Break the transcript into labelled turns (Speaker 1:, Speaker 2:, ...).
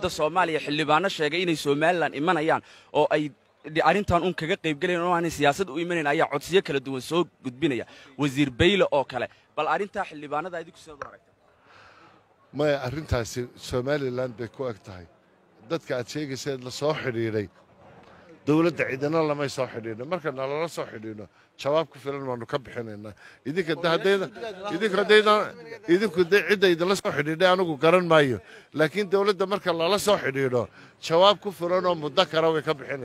Speaker 1: dowladda soomaaliya xildhibaano sheegay inay somalilan imanayaan oo ay arrintan un kaga qaybgelayan oo aanay siyaasad u imanayn ayaa codsiyo kala duwan soo gudbinaya. Wasiir bayle oo kale. Bal arrintaa xildhibaanada idinku sidaad u aragta
Speaker 2: maya arrintaasi somalilan bay ku eg tahay. Dadka aad sheegaysa la soo xidhiidhay dowladda cidina lamay soo xidhiidhin. Marka nalala soo xidhiidhno jawaab ku filan waanu ka bixinaynaa. Idinka idinku de cidda idinla soo xidhiidhay anigu garan maayo. Laakiin dowladda marka lala soo xidhiidho jawaab ku filan oo muddo kara way ka bixinaysaa